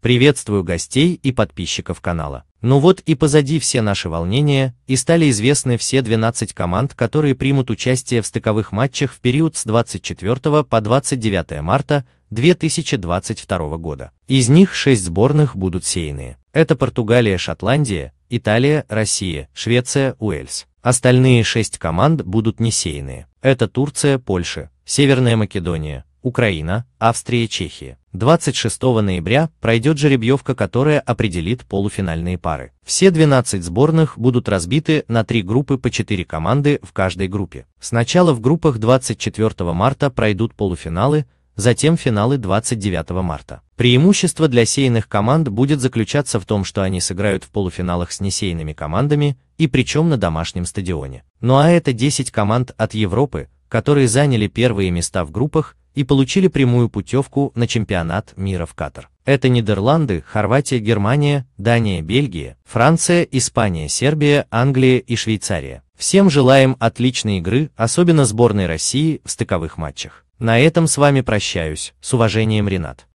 Приветствую гостей и подписчиков канала. Ну вот и позади все наши волнения, и стали известны все 12 команд, которые примут участие в стыковых матчах в период с 24 по 29 марта 2022 года. Из них 6 сборных будут сеянные. Это Португалия, Шотландия, Италия, Россия, Швеция, Уэльс. Остальные 6 команд будут несеянные. Это Турция, Польша, Северная Македония, Украина, Австрия, Чехия. 26 ноября пройдет жеребьевка, которая определит полуфинальные пары. Все 12 сборных будут разбиты на три группы по 4 команды в каждой группе. Сначала в группах 24 марта пройдут полуфиналы, затем финалы 29 марта. Преимущество для сейных команд будет заключаться в том, что они сыграют в полуфиналах с несейными командами, и причем на домашнем стадионе. Ну а это 10 команд от Европы, которые заняли первые места в группах и получили прямую путевку на чемпионат мира в Катар. Это Нидерланды, Хорватия, Германия, Дания, Бельгия, Франция, Испания, Сербия, Англия и Швейцария. Всем желаем отличной игры, особенно сборной России в стыковых матчах. На этом с вами прощаюсь, с уважением Ренат.